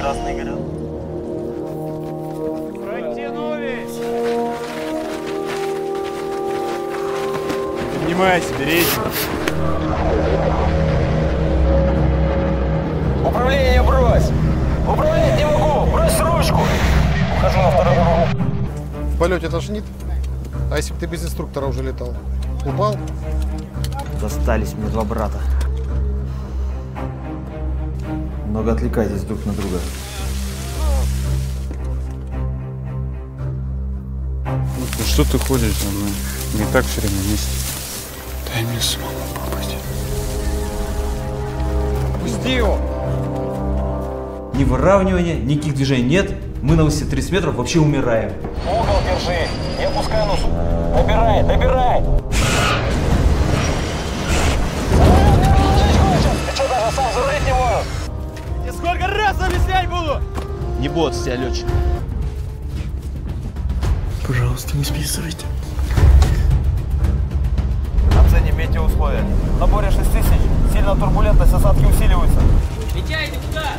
Красный горел. Поднимайся, берите. Управление брось! Управлять не могу! Брось ручку! Ухожу на второй круг. В полете тошнит? А если бы ты без инструктора уже летал? Упал? Достались мне два брата. Много отвлекайтесь друг на друга. Ну что ты ходишь за мной? Не так все время вместе. Дай мне самому попасть. Пусти его! Ни выравнивания, никаких движений нет. Мы на высоте 30 метров вообще умираем. Угол держи! Не опускай нос! Набирай, набирай! Не бойтесь, я летчик. Пожалуйста, не списывайте. Оценим метеоусловия. На боре 6000. Сильно турбулентность, осадки усиливаются. Летяйте куда?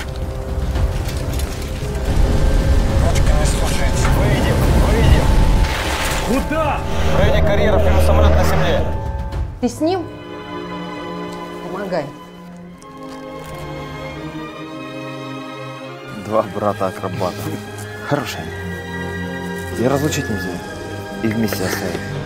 Ручка не слушается. Выйдем, выйдем. Куда? В районе карьера вижу самолет на земле. Ты с ним? Помогай. Два брата-акробата. Хорошие. И разлучить нельзя. И вместе оставить.